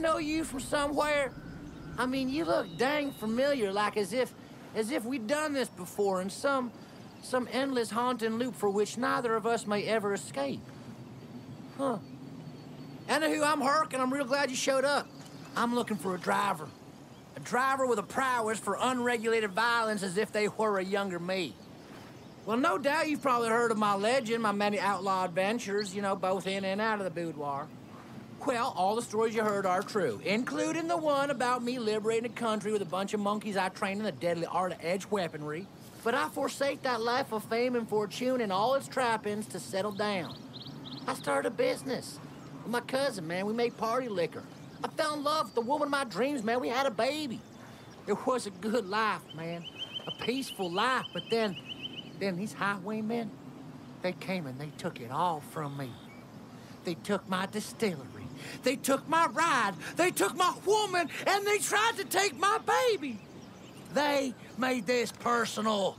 know you from somewhere? I mean, you look dang familiar, like as if, as if we'd done this before in some, some endless haunting loop for which neither of us may ever escape. Huh. Anywho, I'm Hurk, and I'm real glad you showed up. I'm looking for a driver. A driver with a prowess for unregulated violence as if they were a younger me. Well, no doubt you've probably heard of my legend, my many outlaw adventures, you know, both in and out of the boudoir. Well, all the stories you heard are true, including the one about me liberating a country with a bunch of monkeys I trained in the deadly art of edge weaponry. But I forsake that life of fame and fortune and all its trappings to settle down. I started a business. With my cousin, man, we made party liquor. I fell in love with the woman of my dreams, man. We had a baby. It was a good life, man. A peaceful life, but then, then these highwaymen, they came and they took it all from me. They took my distillery. They took my ride. They took my woman, and they tried to take my baby. They made this personal.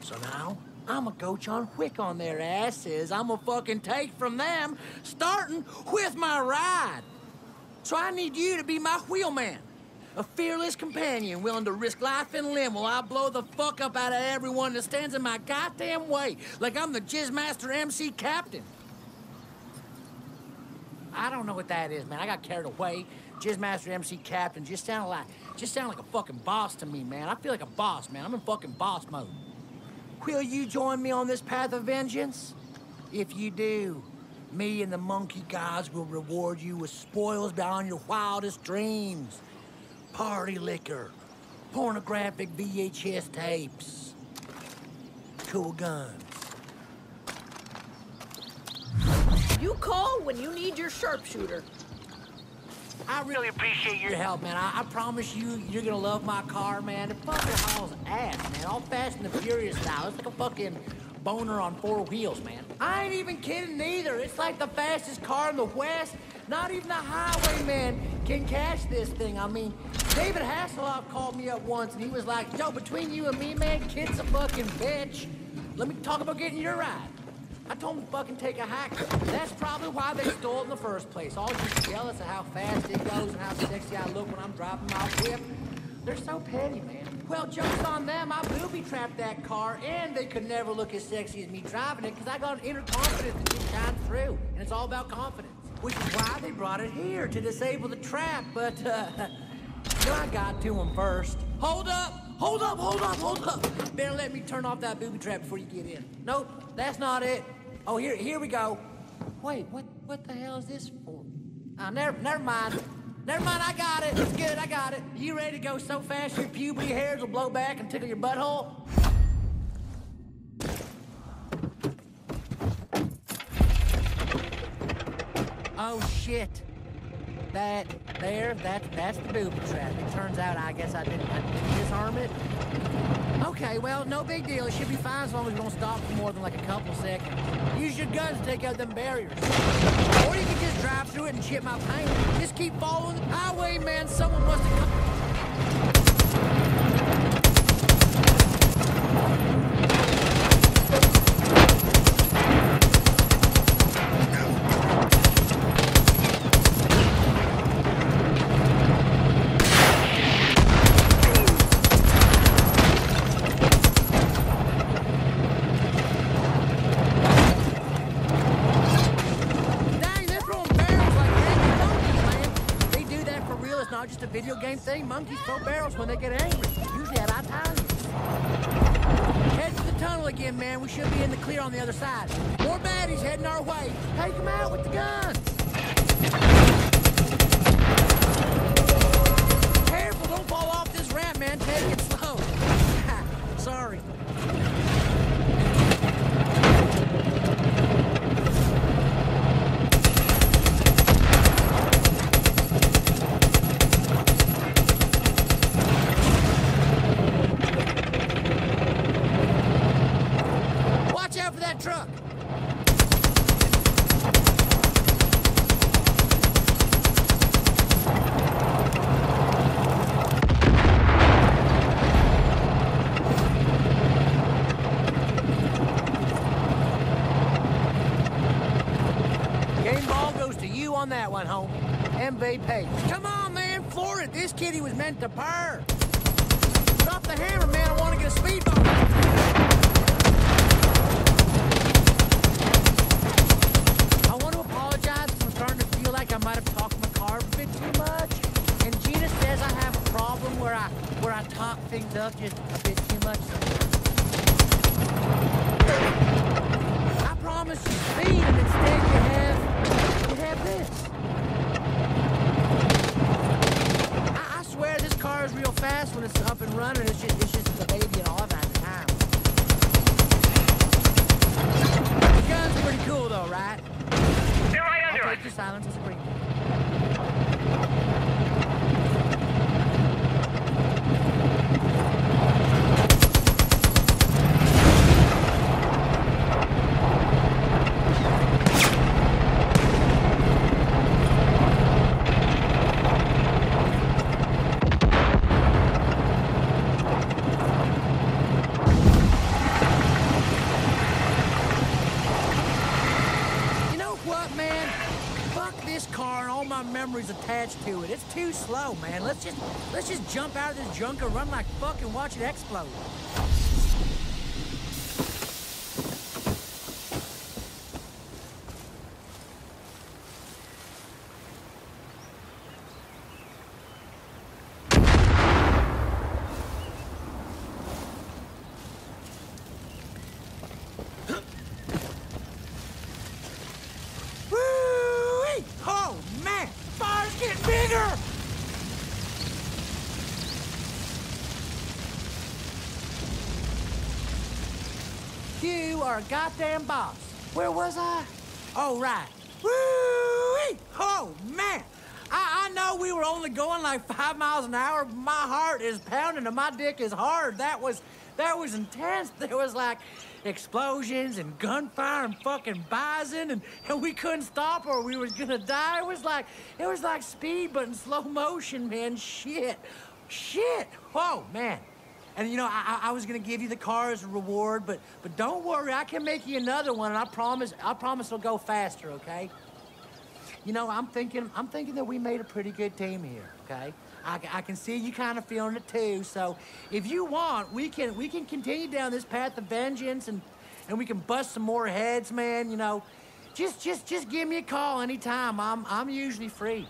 So now, I'm gonna go John Wick on their asses. I'm gonna fucking take from them, starting with my ride. So I need you to be my wheelman. A fearless companion willing to risk life and limb while I blow the fuck up out of everyone that stands in my goddamn way, like I'm the Jizzmaster MC captain. I don't know what that is, man. I got carried away. Jizzmaster MC captain just sounded like just sounded like a fucking boss to me, man. I feel like a boss, man. I'm in fucking boss mode. Will you join me on this path of vengeance? If you do, me and the monkey gods will reward you with spoils beyond your wildest dreams. Party liquor, pornographic VHS tapes, cool guns. You call when you need your sharpshooter. I really appreciate your help, man. I, I promise you, you're gonna love my car, man. The fucking hauls ass, man. All Fast and the Furious style. It's like a fucking boner on four wheels, man. I ain't even kidding either. It's like the fastest car in the West. Not even the highwayman can catch this thing. I mean, David Hasselhoff called me up once and he was like, Joe, between you and me, man, KITT's a fucking bitch. Let me talk about getting your ride. I told them to fucking take a hike. That's probably why they stole it in the first place. All just jealous of how fast it goes and how sexy I look when I'm driving my whip. They're so petty, man. Well, joke's on them. I booby trapped that car, and they could never look as sexy as me driving it because I got an inner confidence that just shines through, and it's all about confidence. Which is why they brought it here to disable the trap. But uh, I got to them first. Hold up! Hold up! Hold up! Hold up! Better let me turn off that booby trap before you get in. Nope, that's not it. Oh, here, here we go. Wait, what, what the hell is this for? Uh, never, never mind. Never mind, I got it. It's good, I got it. You ready to go so fast your puberty hairs will blow back and tickle your butthole? Oh shit. That there, that that's the booby trap. It turns out I guess I didn't, I didn't disarm it. Okay, well, no big deal. It should be fine as long as we don't stop for more than like a couple seconds. Use your guns to take out them barriers. Or you can just drive through it and chip my paint. Just keep following the highway, man. Someone must have come. Video game thing. Monkeys throw barrels when they get angry. Usually at Italians. Head to the tunnel again, man. We should be in the clear on the other side. More baddies heading our way. Take them out with the guns. Careful, don't fall off this ramp, man. Take it slow. Sorry. Watch out for that truck. Game ball goes to you on that one, home. MVP. Come on, man, floor it. This kitty was meant to purr. Drop the hammer, man. I want to get a speed bump. I want to apologize 'cause I'm starting to feel like I might have talked my car a bit too much. And Gina says I have a problem where I where I talk things up just a bit too much. I promise you speed, and instead you have you have this. I, I swear this car is real fast when it's up and running. It's just it's just the baby and all of that time. The gun's pretty cool though, right? They're right I'll under take us. your silence as agreement. You know what, man? Fuck this car and all my memories attached to it. It's too slow, man. Let's just let's just jump out of this junk and run like fuck and watch it explode. Woo! Oh man, fire's getting bigger. A goddamn boss. Where was I? Oh, right. Woo! Oh, man. I, I know we were only going like five miles an hour. but My heart is pounding and my dick is hard. That was, that was intense. There was like explosions and gunfire and fucking bison and, and we couldn't stop or we was gonna die. It was like, it was like speed but in slow motion, man. Shit. Shit. Whoa, man. And you know, I, I was gonna give you the car as a reward, but but don't worry, I can make you another one, and I promise, I promise it'll go faster, okay? You know, I'm thinking, I'm thinking that we made a pretty good team here, okay? I, I can see you kind of feeling it too. So, if you want, we can we can continue down this path of vengeance, and and we can bust some more heads, man. You know, just just just give me a call anytime. I'm I'm usually free.